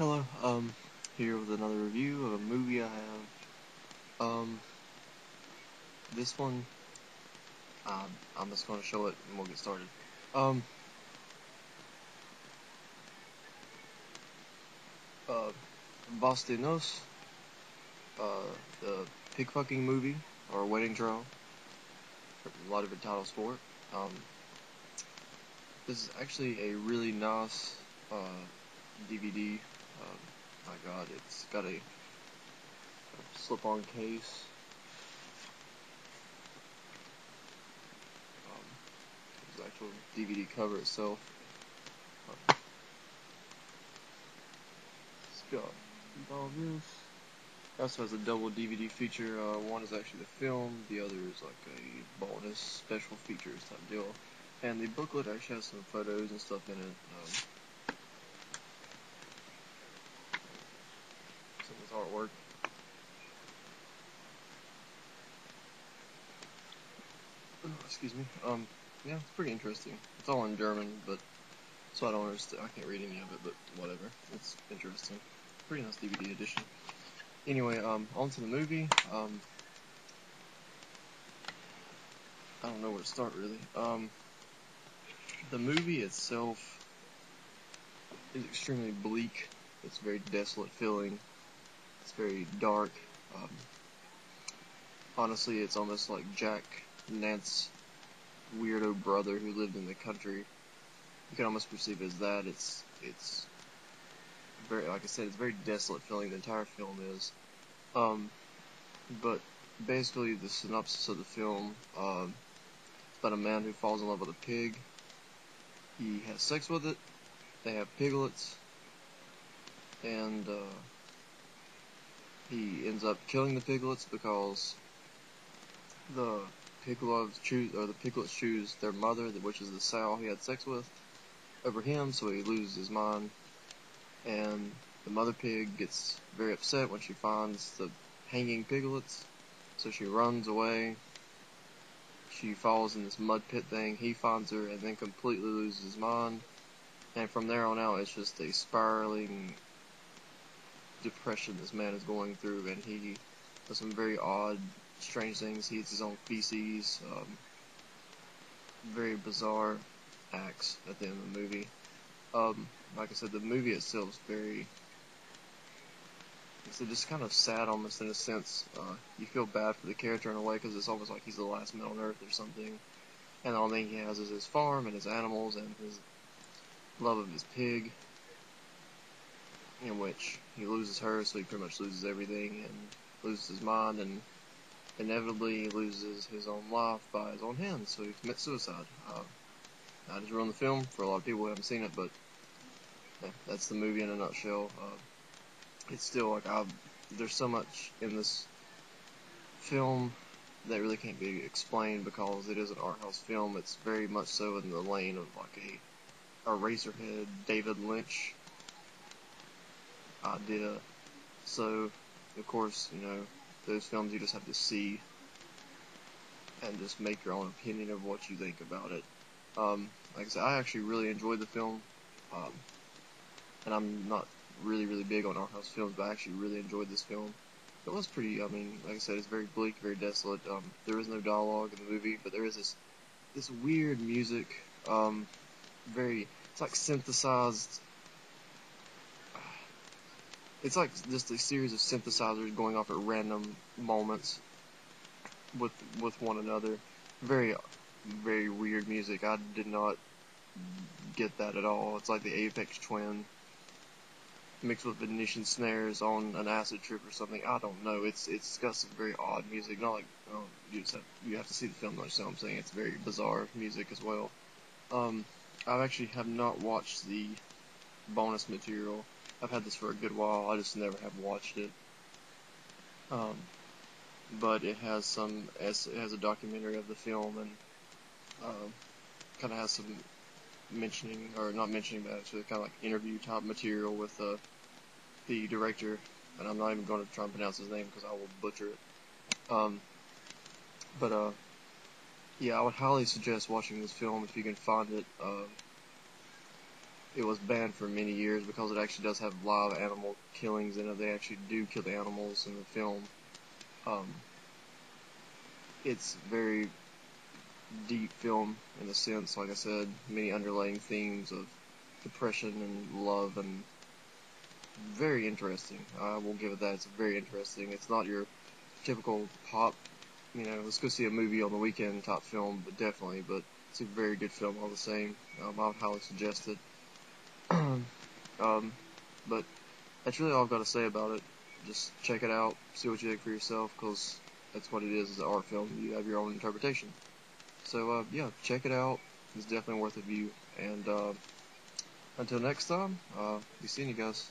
Hello, um, here with another review of a movie I have. Um, this one, um, I'm just going to show it and we'll get started. Um, uh, Vase de Noces, uh, the pig fucking movie, or wedding trial. A lot of it titles for. Um, this is actually a really nice, uh, DVD. Um, my god, it's got a, slip-on case. Um, the actual DVD cover itself. Um, it's got all this. It also has a double DVD feature. Uh, one is actually the film, the other is like a bonus special features type deal. And the booklet actually has some photos and stuff in it. Um, some of his artwork. Oh, excuse me. Um, yeah, it's pretty interesting. It's all in German, but so I don't understand. I can't read any of it, but whatever. It's interesting. Pretty nice DVD edition. Anyway, um, on to the movie. Um, I don't know where to start really. Um, the movie itself is extremely bleak. It's very desolate feeling. It's very dark. Um, honestly, it's almost like Jack Nance's weirdo brother who lived in the country. You can almost perceive as that. It's it's very, like I said, it's very desolate feeling. The entire film is. Um, but basically, the synopsis of the film it's about a man who falls in love with a pig. He has sex with it. They have piglets, and uh, he ends up killing the piglets because the piglets choose, or the piglets choose their mother, which is the sow he had sex with, over him. So he loses his mind and the mother pig gets very upset when she finds the hanging piglets, so she runs away. She falls in this mud pit thing, he finds her, and then completely loses his mind. And from there on out, it's just a spiraling depression this man is going through, and he does some very odd, strange things. He eats his own feces, um, very bizarre acts at the end of the movie. Um, like I said, the movie itself is very, it's just kind of sad almost in a sense. Uh, you feel bad for the character in a way because it's almost like he's the last man on earth or something. And the only thing he has is his farm and his animals and his love of his pig, in which he loses her, so he pretty much loses everything and loses his mind and inevitably loses his own life by his own hands, so he commits suicide. Uh, I just ruined the film for a lot of people who haven't seen it, but yeah, that's the movie in a nutshell. Uh, it's still like I, there's so much in this film that really can't be explained because it is an art house film. It's very much so in the lane of like a a Eraserhead David Lynch idea. So, of course, you know, those films you just have to see and just make your own opinion of what you think about it. Um, like I said, I actually really enjoyed the film, um, and I'm not really, really big on art house films, but I actually really enjoyed this film. It was pretty, I mean, like I said, it's very bleak, very desolate. Um, there is no dialogue in the movie, but there is this, this weird music, um, very, it's like synthesized, it's like just a series of synthesizers going off at random moments with, with one another. Very very weird music. I did not get that at all. It's like the Aphex Twin mixed with Venetian snares on an acid trip or something. I don't know. It's it's got some very odd music. Not like oh, you just have, you have to see the film to understand I'm saying. It's very bizarre music as well. Um, I actually have not watched the bonus material. I've had this for a good while. I just never have watched it. Um, but it has some. It has a documentary of the film and uh, kind of has some mentioning, or not mentioning, but actually kind of like interview type material with uh, the director, and I'm not even going to try and pronounce his name because I will butcher it. Um, but uh, yeah, I would highly suggest watching this film if you can find it. Uh, it was banned for many years because it actually does have live animal killings in it. They actually do kill the animals in the film. Um, it's very deep film in a sense, like I said, many underlying themes of depression and love and very interesting. I will give it that. It's very interesting. It's not your typical pop, you know, let's go see a movie on the weekend type film, but definitely, but it's a very good film all the same. Um, I would highly suggest it. Um, but that's really all I've got to say about it. Just check it out, see what you think for yourself, because that's what it is, is an art film. You have your own interpretation. So, uh, yeah, check it out. It's definitely worth a view. And, uh, until next time, uh, be seeing you guys.